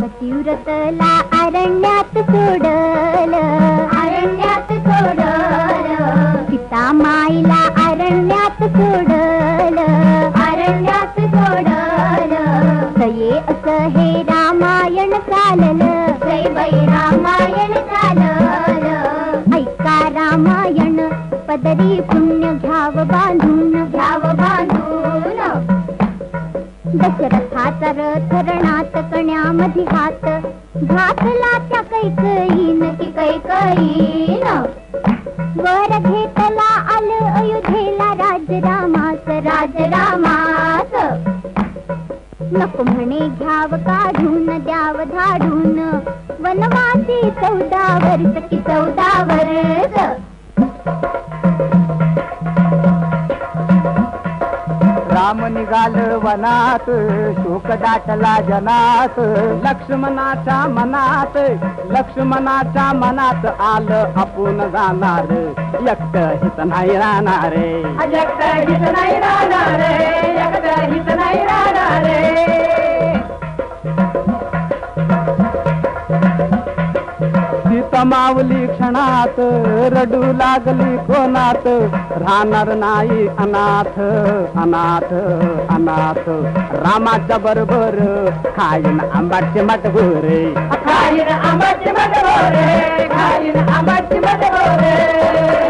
पतिव्रतला अरण्यात सोडल. अरण्यात सोडल. सीता माईला अरण्यात सोडल. अरण्यात सोडल. सये असं हे रामायण चालल. जय बाई रामायण चालल. ऐका रामायण पदरी पुण्य घ्याव बांधून. घ्याव दशरथाचा रथ रणात कण्यामध्ये हात. घातला त्या कैकईन की कैकईन वर घेतला आल अयोध्येला राजरामास राजरामास. नको म्हणे घ्याव काढून द्याव धाडून. वनवासी चौदा वर्ष की चौदा वर्ष राम निघाल वनात शोक दाटला जनात. लक्ष्मणाच्या मनात लक्ष्मणाच्या मनात आलं आपण जाणार. एकट हित नाही राहणार एकट हित नाही राहणार गमावली क्षणात रडू लागली कोणात राहणार नाही अनाथ अनाथ अनाथ. रामाच्या बरोबर खाईन आंबाचे मटभर. खाईन आंबाची मटभोरे खाईन आंबाची मटभोरे.